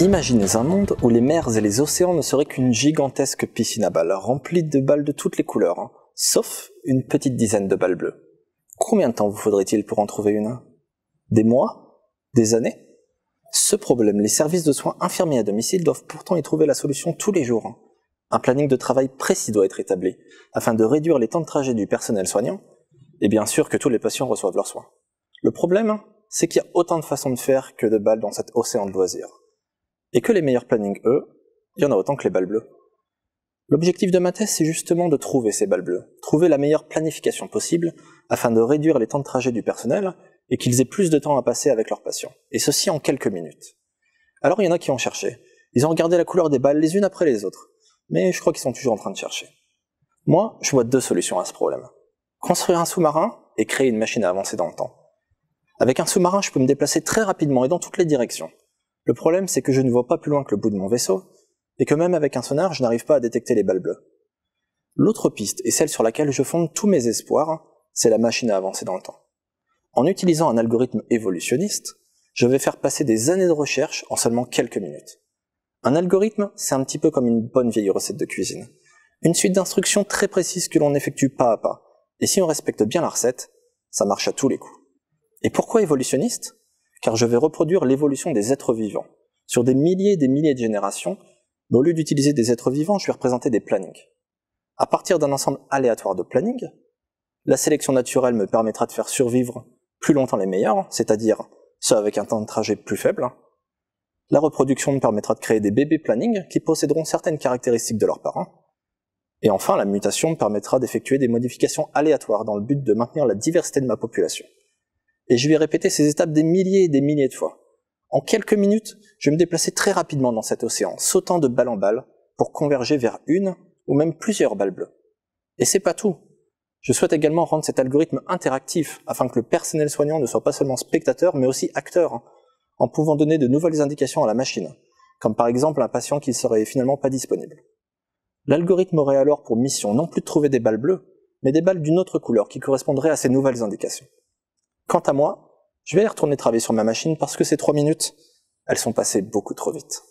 Imaginez un monde où les mers et les océans ne seraient qu'une gigantesque piscine à balles, remplie de balles de toutes les couleurs, hein, sauf une petite dizaine de balles bleues. Combien de temps vous faudrait-il pour en trouver une Des mois? Des années? Ce problème, les services de soins infirmiers à domicile doivent pourtant y trouver la solution tous les jours. Hein. Un planning de travail précis doit être établi, afin de réduire les temps de trajet du personnel soignant, et bien sûr que tous les patients reçoivent leurs soins. Le problème, c'est qu'il y a autant de façons de faire que de balles dans cet océan de loisirs. Et que les meilleurs plannings, eux, il y en a autant que les balles bleues. L'objectif de ma thèse, c'est justement de trouver ces balles bleues, trouver la meilleure planification possible afin de réduire les temps de trajet du personnel et qu'ils aient plus de temps à passer avec leurs patients. Et ceci en quelques minutes. Alors il y en a qui ont cherché. Ils ont regardé la couleur des balles les unes après les autres. Mais je crois qu'ils sont toujours en train de chercher. Moi, je vois deux solutions à ce problème. Construire un sous-marin et créer une machine à avancer dans le temps. Avec un sous-marin, je peux me déplacer très rapidement et dans toutes les directions. Le problème, c'est que je ne vois pas plus loin que le bout de mon vaisseau, et que même avec un sonar, je n'arrive pas à détecter les balles bleues. L'autre piste, et celle sur laquelle je fonde tous mes espoirs, c'est la machine à avancer dans le temps. En utilisant un algorithme évolutionniste, je vais faire passer des années de recherche en seulement quelques minutes. Un algorithme, c'est un petit peu comme une bonne vieille recette de cuisine. Une suite d'instructions très précises que l'on effectue pas à pas. Et si on respecte bien la recette, ça marche à tous les coups. Et pourquoi évolutionniste? Car je vais reproduire l'évolution des êtres vivants. Sur des milliers et des milliers de générations, mais au lieu d'utiliser des êtres vivants, je vais représenter des plannings. À partir d'un ensemble aléatoire de plannings, la sélection naturelle me permettra de faire survivre plus longtemps les meilleurs, c'est-à-dire ceux avec un temps de trajet plus faible. La reproduction me permettra de créer des bébés plannings qui posséderont certaines caractéristiques de leurs parents. Et enfin, la mutation me permettra d'effectuer des modifications aléatoires dans le but de maintenir la diversité de ma population et je vais répéter ces étapes des milliers et des milliers de fois. En quelques minutes, je vais me déplacer très rapidement dans cet océan, sautant de balle en balle, pour converger vers une ou même plusieurs balles bleues. Et c'est pas tout. Je souhaite également rendre cet algorithme interactif, afin que le personnel soignant ne soit pas seulement spectateur, mais aussi acteur, en pouvant donner de nouvelles indications à la machine, comme par exemple un patient qui serait finalement pas disponible. L'algorithme aurait alors pour mission non plus de trouver des balles bleues, mais des balles d'une autre couleur qui correspondraient à ces nouvelles indications. Quant à moi, je vais retourner travailler sur ma machine parce que ces trois minutes, elles sont passées beaucoup trop vite.